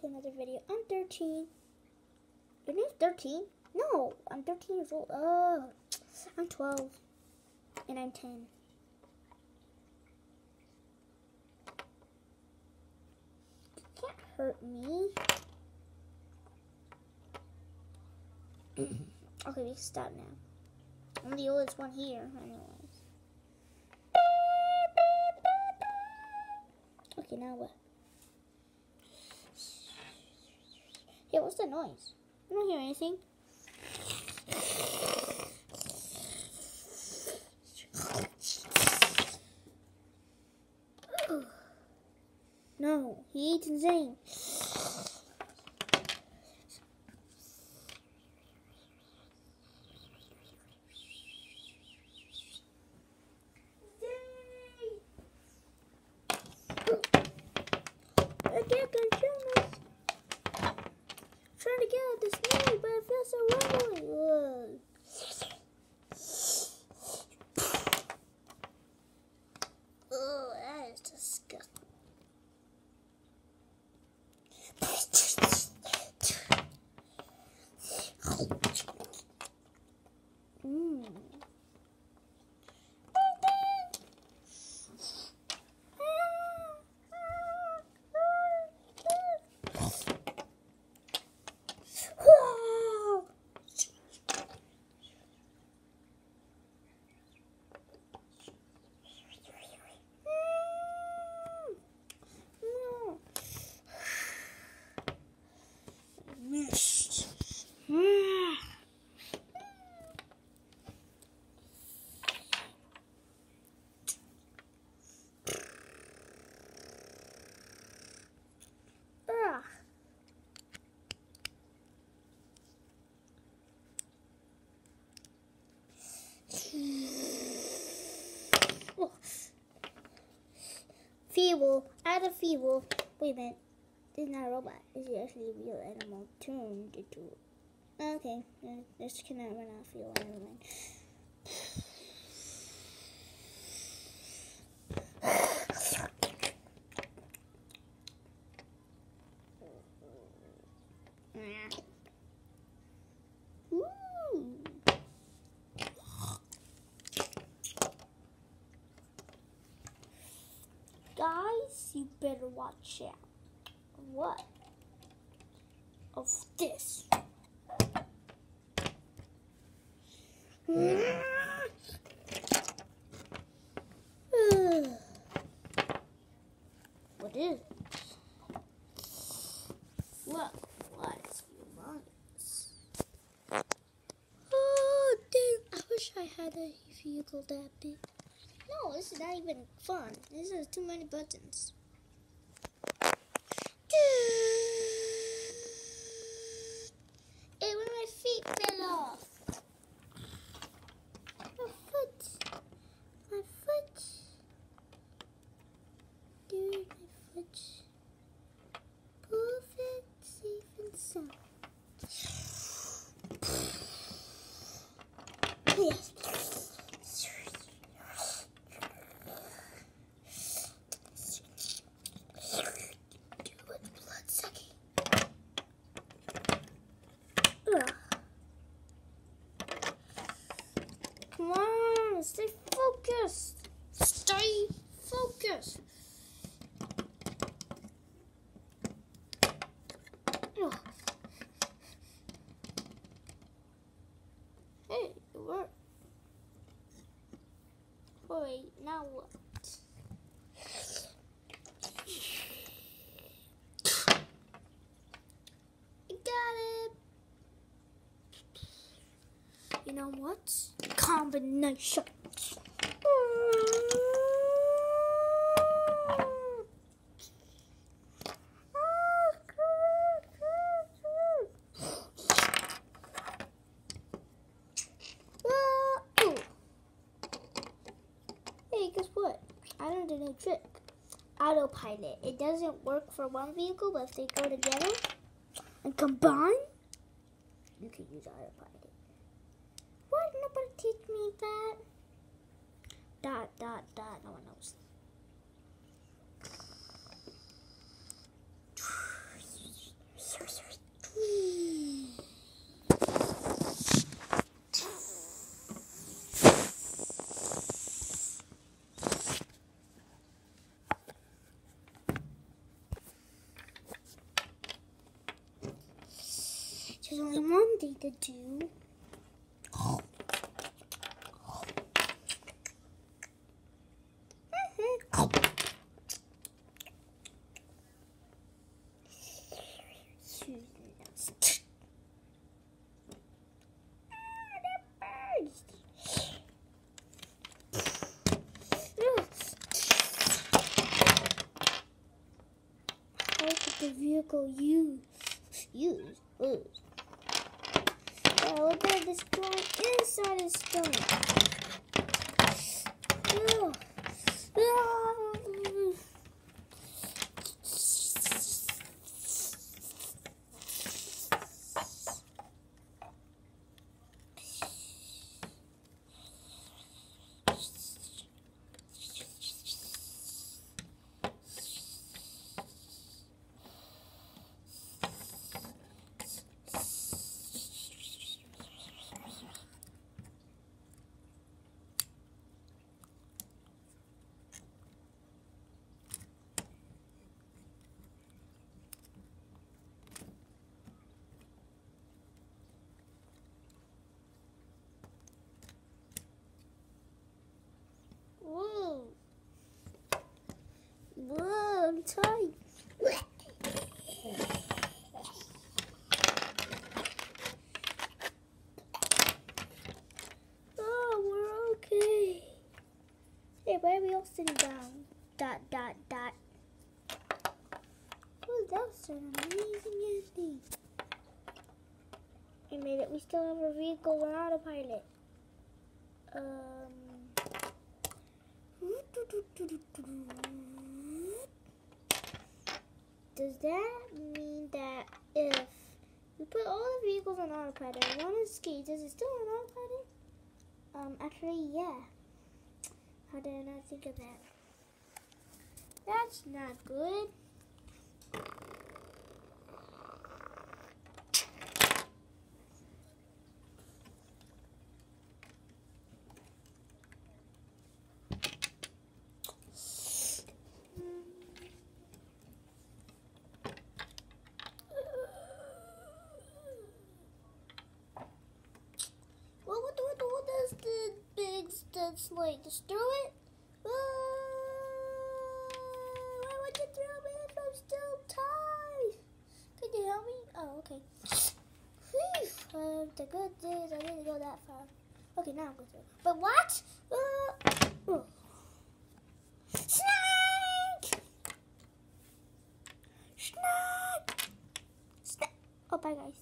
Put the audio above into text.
to another video. I'm 13. Your name's 13? No, I'm 13 years old. Oh, I'm 12. And I'm 10. You can't hurt me. okay, we stop now. I'm the oldest one here, anyways. Okay, now what? Yeah, what's the noise? I don't hear anything. No, he eats insane. I can't control this. Trying to get out this money, but I feel so lonely. Oh, that is disgusting. Mm. Ugh. Oh. Feeble. Add a feeble. Wait a minute. This is not a robot. This is actually a real animal turned into. Okay. uh, This cannot run feel. Never mind. Ooh. Guys, you better watch out. What? Of this. what is it? What? What is humongous? Oh, dang. I wish I had a vehicle that big. No, this is not even fun. This is too many buttons. Focused. Stay focused. Hey, it worked. Wait, now what? You know what? Combination. Hey, guess what? I learned a new trick. Autopilot. It doesn't work for one vehicle, but if they go together and combine, you can use autopilot. What? Nobody teach me that. Dot, dot, dot. No one knows. There's only one thing to do. Mm-hmm. the vehicle use? Use? Use. Look at this going inside his stomach. Ugh. Ugh. Whoa. Whoa, I'm tired. Oh, we're okay. Hey, why are we all sitting down? Dot, dot, dot. Oh, that was an amazing ending. We made it. We still have a vehicle on autopilot. Um. Does that mean that if we put all the vehicles on autopilot one skates, is it still on autopilot? Um, actually, yeah. How did I not think of that? That's not good. What, what, what, what does the big that's like just throw it? Uh, why would you throw me if I'm still tied? Could you help me? Oh, okay. Whew. Uh, the good news, I didn't go that far. Okay, now I'm going through. But what? Uh. Snake! Snake! Snake! Oh, bye, guys.